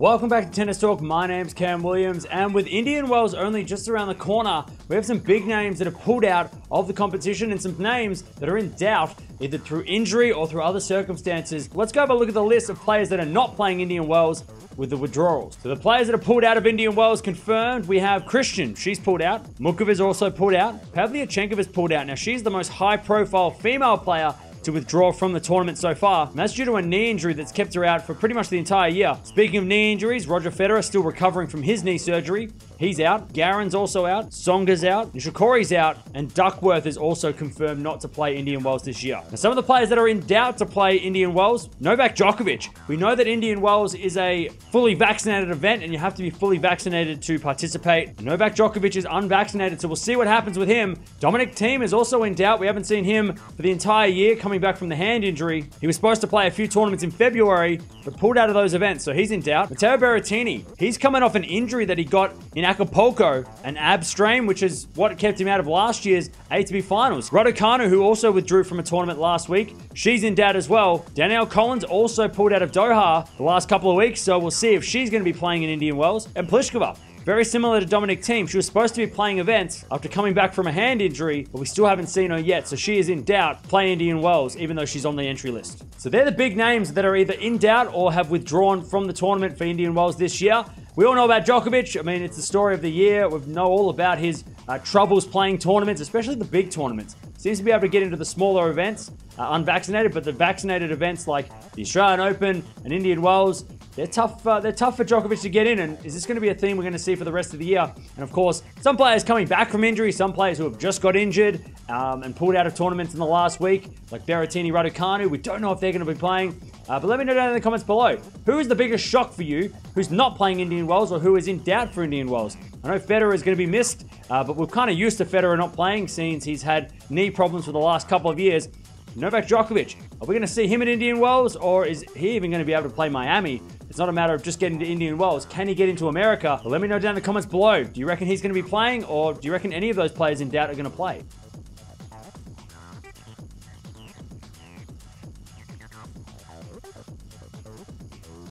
Welcome back to Tennis Talk. My name's Cam Williams, and with Indian Wells only just around the corner, we have some big names that have pulled out of the competition and some names that are in doubt either through injury or through other circumstances. Let's go have a look at the list of players that are not playing Indian Wells with the withdrawals. So the players that are pulled out of Indian Wells confirmed, we have Christian, she's pulled out. Mukov is also pulled out. Pavlyuchenkova is pulled out. Now she's the most high profile female player to withdraw from the tournament so far. And that's due to a knee injury that's kept her out for pretty much the entire year. Speaking of knee injuries, Roger Federer is still recovering from his knee surgery. He's out. Garin's also out. Tsonga's out. Nishikori's out. And Duckworth is also confirmed not to play Indian Wells this year. Now, some of the players that are in doubt to play Indian Wells, Novak Djokovic. We know that Indian Wells is a fully vaccinated event and you have to be fully vaccinated to participate. Novak Djokovic is unvaccinated, so we'll see what happens with him. Dominic Thiem is also in doubt. We haven't seen him for the entire year coming back from the hand injury. He was supposed to play a few tournaments in February, but pulled out of those events, so he's in doubt. Matteo Berrettini, he's coming off an injury that he got in Acapulco, an ab strain, which is what kept him out of last year's ATP finals. Raducanu, who also withdrew from a tournament last week, she's in doubt as well. Danielle Collins also pulled out of Doha the last couple of weeks, so we'll see if she's going to be playing in Indian Wells. And Pliskova, very similar to Dominic Thiem, she was supposed to be playing events after coming back from a hand injury, but we still haven't seen her yet, so she is in doubt playing Indian Wells, even though she's on the entry list. So they're the big names that are either in doubt or have withdrawn from the tournament for Indian Wells this year. We all know about Djokovic. I mean, it's the story of the year. We know all about his uh, troubles playing tournaments, especially the big tournaments. Seems to be able to get into the smaller events, uh, unvaccinated, but the vaccinated events like the Australian Open and Indian Wells, they're tough. Uh, they're tough for Djokovic to get in, and is this going to be a theme we're going to see for the rest of the year? And of course, some players coming back from injury, some players who have just got injured um, and pulled out of tournaments in the last week, like Berrettini, Raducanu. We don't know if they're going to be playing. Uh, but let me know down in the comments below. Who is the biggest shock for you? Who's not playing Indian Wells, or who is in doubt for Indian Wells? I know Federer is going to be missed, uh, but we're kind of used to Federer not playing since he's had knee problems for the last couple of years. Novak Djokovic, are we going to see him at Indian Wells, or is he even going to be able to play Miami? It's not a matter of just getting to Indian Wells. Can he get into America? Well, let me know down in the comments below. Do you reckon he's going to be playing, or do you reckon any of those players in doubt are going to play?